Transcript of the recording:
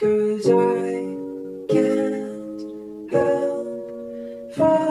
Cause I can't help falling